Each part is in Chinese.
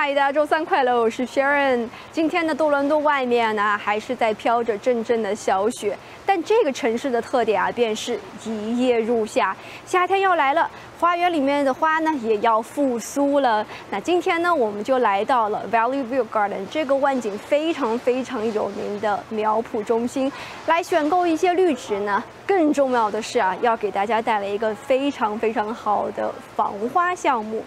嗨，大家周三快乐！我是 Sharon。今天的多伦多外面呢，还是在飘着阵阵的小雪。但这个城市的特点啊，便是一夜入夏。夏天要来了，花园里面的花呢，也要复苏了。那今天呢，我们就来到了 Valley View Garden 这个万景非常非常有名的苗圃中心，来选购一些绿植呢。更重要的是啊，要给大家带来一个非常非常好的防花项目。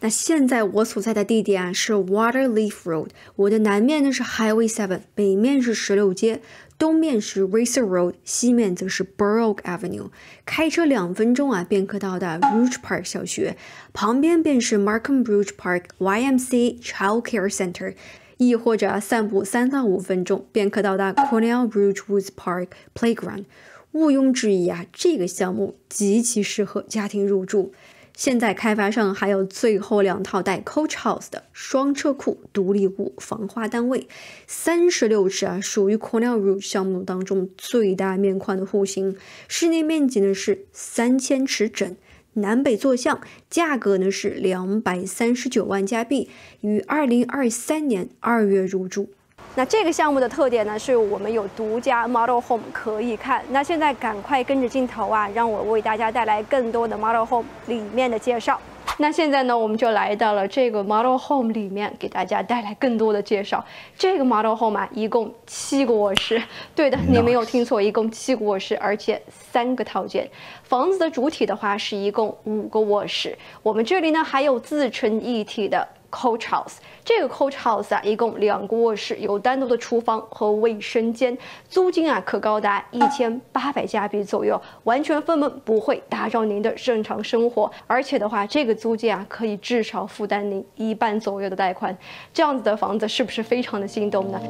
那现在我所在的地点是 Waterleaf Road，我的南面呢是 Highway Seven，北面是十六街，东面是 Racer Road，西面则是 Borough Avenue。开车两分钟啊便可到达 Rouge Park 小学，旁边便是 Markham Rouge Park YMC Child Care Center，亦或者散步三到五分钟便可到达 Cornell Rouge Woods Park Playground。毋庸置疑啊，这个项目极其适合家庭入住。现在开发商还有最后两套带 Coach House 的双车库独立屋防花单位，三十六尺啊，属于 Cornell Rouge 项目当中最大面宽的户型，室内面积呢是三千尺整，南北坐向，价格呢是两百三十九万加币，于二零二三年二月入住。那这个项目的特点呢，是我们有独家 model home 可以看。那现在赶快跟着镜头啊，让我为大家带来更多的 model home 里面的介绍。那现在呢，我们就来到了这个 model home 里面，给大家带来更多的介绍。这个 model home 啊，一共七个卧室。对的，你没有听错，一共七个卧室，而且三个套间。房子的主体的话是一共五个卧室。我们这里呢，还有自成一体的。Coach House 这个 Coach House 啊，一共两个卧室，有单独的厨房和卫生间，租金啊可高达一千八百加币左右，完全分门不会打扰您的正常生活。而且的话，这个租金啊可以至少负担您一半左右的贷款。这样子的房子是不是非常的心动呢？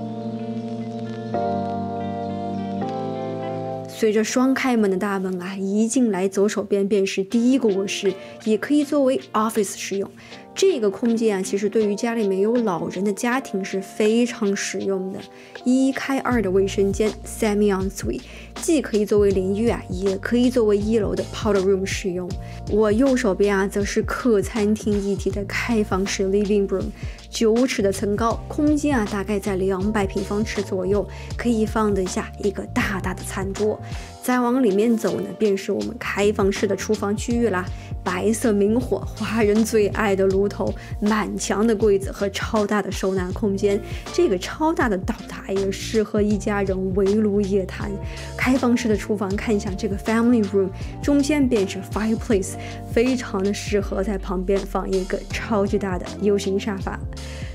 随着双开门的大门啊，一进来左手边便是第一个卧室，也可以作为 office 使用。这个空间啊，其实对于家里面有老人的家庭是非常实用的。一开二的卫生间，semi ensuite，既可以作为淋浴啊，也可以作为一楼的 powder room 使用。我右手边啊，则是客餐厅一体的开放式 living room，九尺的层高，空间啊大概在两百平方尺左右，可以放得下一个大大的餐桌。再往里面走呢，便是我们开放式的厨房区域啦。白色明火，华人最爱的炉头，满墙的柜子和超大的收纳空间。这个超大的岛台也适合一家人围炉夜谈。开放式的厨房看向这个 family room，中间便是 fireplace，非常的适合在旁边放一个超级大的 U 型沙发。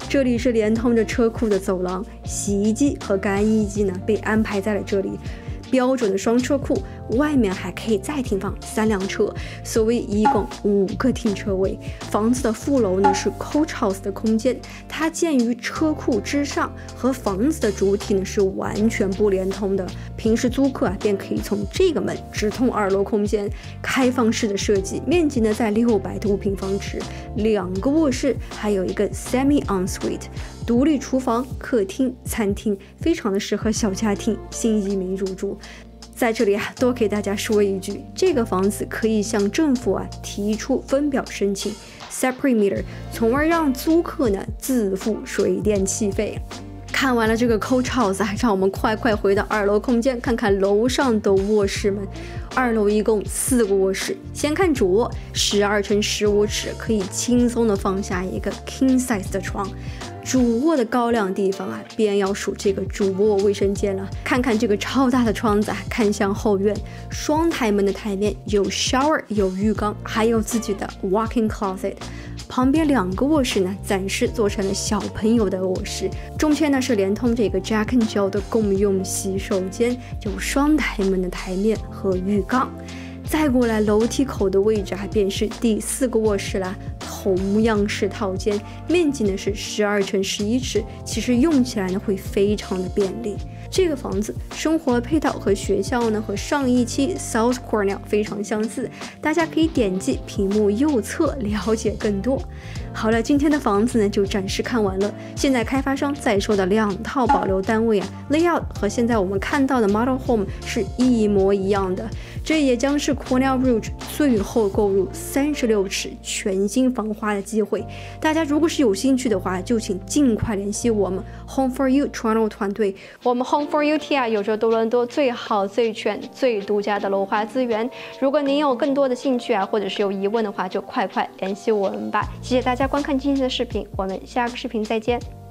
这里是连通着车库的走廊，洗衣机和干衣机呢被安排在了这里。标准的双车库，外面还可以再停放三辆车，所谓一共五个停车位。房子的副楼呢是 Coach House 的空间，它建于车库之上，和房子的主体呢是完全不连通的。平时租客啊便可以从这个门直通二楼空间，开放式的设计，面积呢在六百多平方尺，两个卧室，还有一个 semi ensuite。独立厨房、客厅、餐厅，非常的适合小家庭、新移民入住。在这里啊，多给大家说一句，这个房子可以向政府啊提出分表申请 （separate meter），从而让租客呢自付水电气费。看完了这个 Coach House，让我们快快回到二楼空间，看看楼上的卧室们。二楼一共四个卧室，先看主卧，十二乘十五尺，可以轻松的放下一个 king size 的床。主卧的高亮地方啊，便要数这个主卧卫生间了。看看这个超大的窗子，啊看向后院，双台门的台面有 shower，有浴缸，还有自己的 walk-in closet。旁边两个卧室呢，暂时做成了小朋友的卧室。中间呢是连通这个 Jack and Jill 的共用洗手间，有双台门的台面和浴缸。再过来楼梯口的位置啊，便是第四个卧室啦。同样是套间，面积呢是十二乘十一尺，其实用起来呢会非常的便利。这个房子生活配套和学校呢和上一期 South Cornell 非常相似，大家可以点击屏幕右侧了解更多。好了，今天的房子呢就暂时看完了。现在开发商在售的两套保留单位啊，layout 和现在我们看到的 model home 是一模一样的。这也将是 Cornell Rouge 最后购入三十六尺全新防滑的机会。大家如果是有兴趣的话，就请尽快联系我们 Home for You Toronto 团队。我们 Home for You TR 有着多伦多最好、最全、最独家的楼花资源。如果您有更多的兴趣啊，或者是有疑问的话，就快快联系我们吧。谢谢大家观看今天的视频，我们下个视频再见。